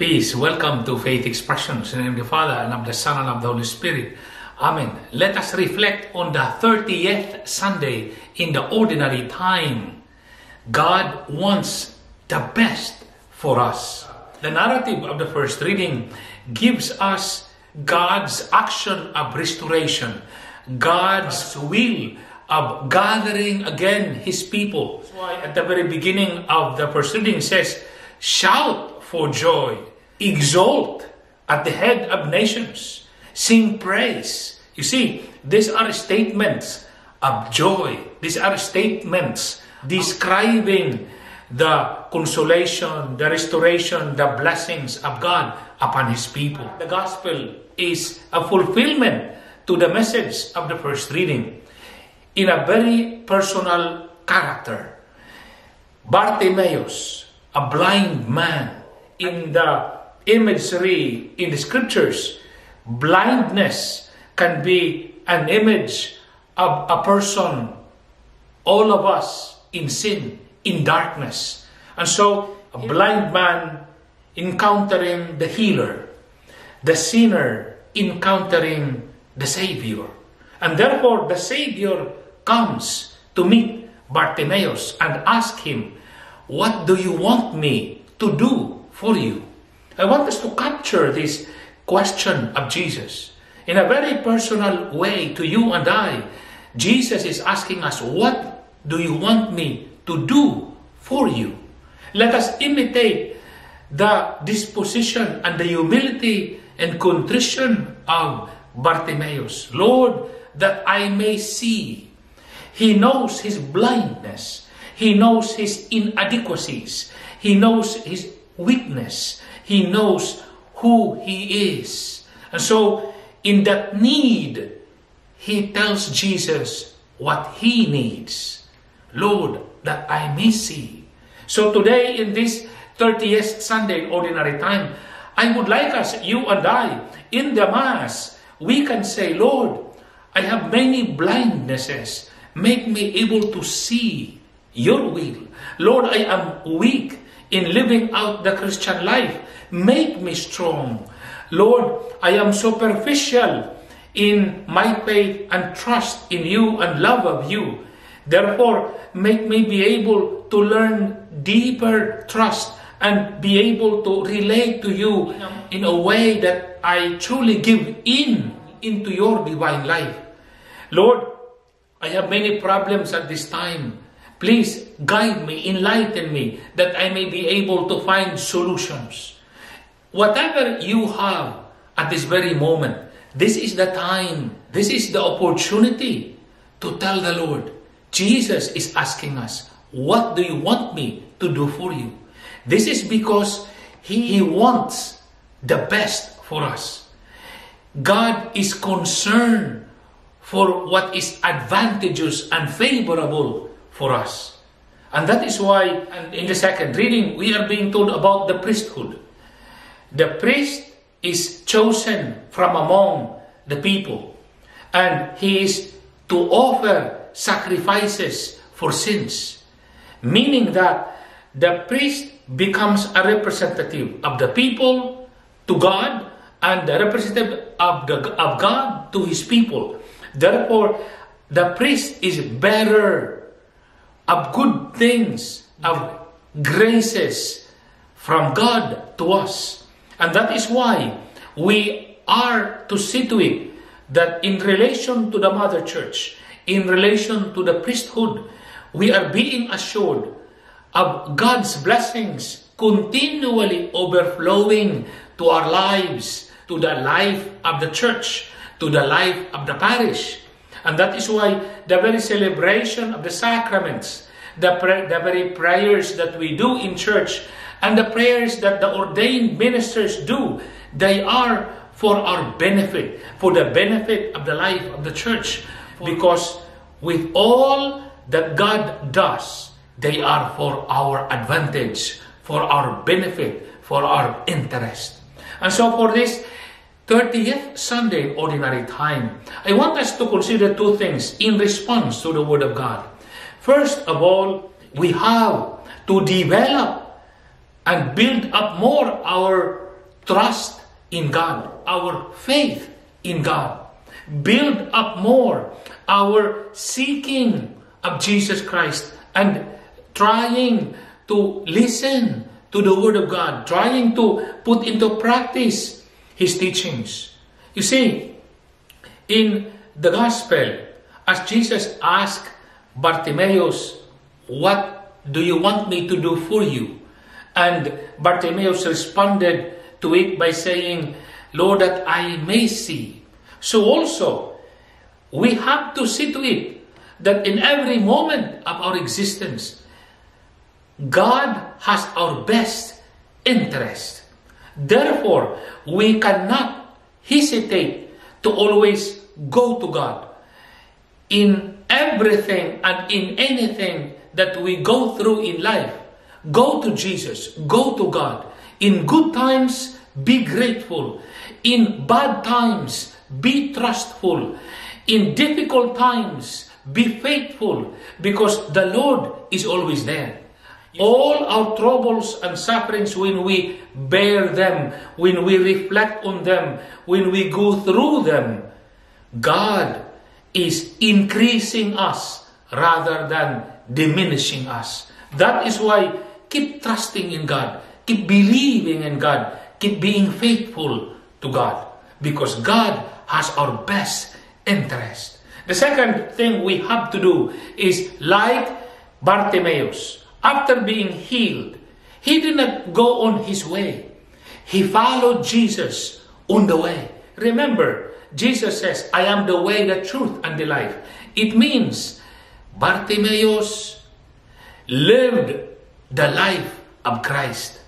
Peace. Welcome to Faith Expressions. In the name of the Father, and of the Son, and of the Holy Spirit. Amen. Let us reflect on the 30th Sunday in the ordinary time. God wants the best for us. The narrative of the first reading gives us God's action of restoration, God's will of gathering again His people. That's why at the very beginning of the first reading says, Shout for joy, exult at the head of nations, sing praise. You see, these are statements of joy. These are statements describing the consolation, the restoration, the blessings of God upon His people. The gospel is a fulfillment to the message of the first reading in a very personal character. Bartimaeus, a blind man, in the imagery in the scriptures, blindness can be an image of a person, all of us in sin, in darkness. And so, a blind man encountering the healer, the sinner encountering the Savior. And therefore, the Savior comes to meet Bartimaeus and ask him, What do you want me to do for you? I want us to capture this question of Jesus in a very personal way to you and I. Jesus is asking us, What do you want me to do for you? Let us imitate the disposition and the humility and contrition of Bartimaeus. Lord, that I may see. He knows his blindness. He knows his inadequacies. He knows his weakness. He knows who he is. And so, in that need, he tells Jesus what he needs. Lord, that I may see. So today, in this 30th Sunday ordinary time, I would like us, you and I, in the Mass, we can say, Lord, I have many blindnesses. Make me able to see your will. Lord, I am weak in living out the Christian life. Make me strong. Lord, I am superficial in my faith and trust in you and love of you. Therefore, make me be able to learn deeper trust and be able to relate to you in a way that I truly give in into your divine life. Lord, I have many problems at this time. Please guide me, enlighten me, that I may be able to find solutions. Whatever you have at this very moment, this is the time, this is the opportunity to tell the Lord. Jesus is asking us, What do you want me to do for you? This is because He, wants the best for us. God is concerned for what is advantageous and favorable for us. And that is why in the second reading, we are being told about the priesthood. The priest is chosen from among the people, and he is to offer sacrifices for sins, meaning that the priest becomes a representative of the people to God and the representative of, the, of God to his people. Therefore, the priest is bearer of good things, of graces from God to us. And that is why we are to see to it that in relation to the Mother Church, in relation to the priesthood, we are being assured of God's blessings continually overflowing to our lives, to the life of the church, to the life of the parish. And that is why the very celebration of the sacraments, the, the very prayers that we do in church, and the prayers that the ordained ministers do, they are for our benefit, for the benefit of the life of the church. Because with all that God does, they are for our advantage, for our benefit, for our interest. And so for this 30th Sunday ordinary time, I want us to consider two things in response to the Word of God. First of all, we have to develop and build up more our trust in God, our faith in God. Build up more our seeking of Jesus Christ and trying to listen to the Word of God, trying to put into practice His teachings. You see, in the Gospel, as Jesus asked Bartimaeus, What do you want me to do for you? And Bartimaeus responded to it by saying, Lord, that I may see. So also, we have to see to it that in every moment of our existence, God has our best interest. Therefore, we cannot hesitate to always go to God. In everything and in anything that we go through in life, go to Jesus, go to God. In good times, be grateful. In bad times, be trustful. In difficult times, be faithful because the Lord is always there. All our troubles and sufferings, when we bear them, when we reflect on them, when we go through them, God is increasing us rather than diminishing us. That is why keep trusting in God, keep believing in God, keep being faithful to God because God has our best interest. The second thing we have to do is like Bartimaeus, after being healed, he did not go on his way. He followed Jesus on the way. Remember, Jesus says, I am the way, the truth, and the life. It means Bartimaeus lived the life of Christ.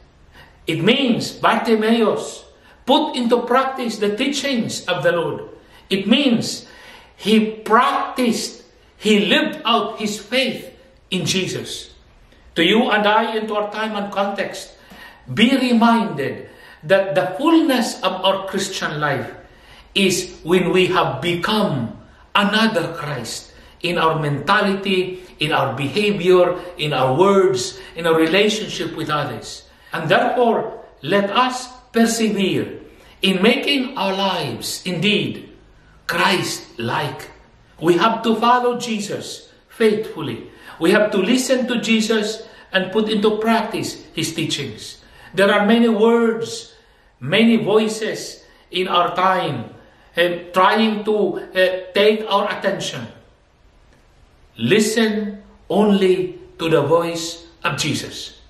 It means Bartimaeus put into practice the teachings of the Lord. It means he practiced, he lived out his faith in Jesus. To you and I, into our time and context, be reminded that the fullness of our Christian life is when we have become another Christ in our mentality, in our behavior, in our words, in our relationship with others. And therefore, let us persevere in making our lives indeed Christ like. We have to follow Jesus faithfully. We have to listen to Jesus and put into practice his teachings. There are many words, many voices in our time uh, trying to uh, take our attention. Listen only to the voice of Jesus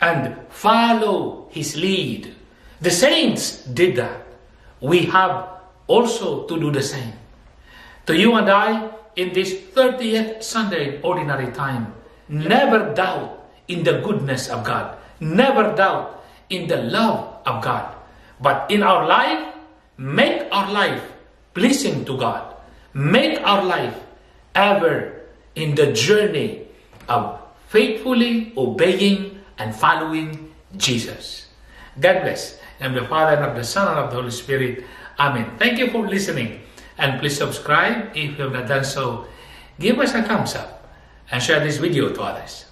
and follow his lead. The saints did that. We have also to do the same. To you and I, in this 30th Sunday ordinary time, never doubt in the goodness of God. Never doubt in the love of God. But in our life, make our life pleasing to God. Make our life ever in the journey of faithfully obeying and following Jesus. God bless. I'm the Father and of the Son and of the Holy Spirit. Amen. Thank you for listening. And please subscribe if you have not done so. Give us a thumbs up and share this video to others.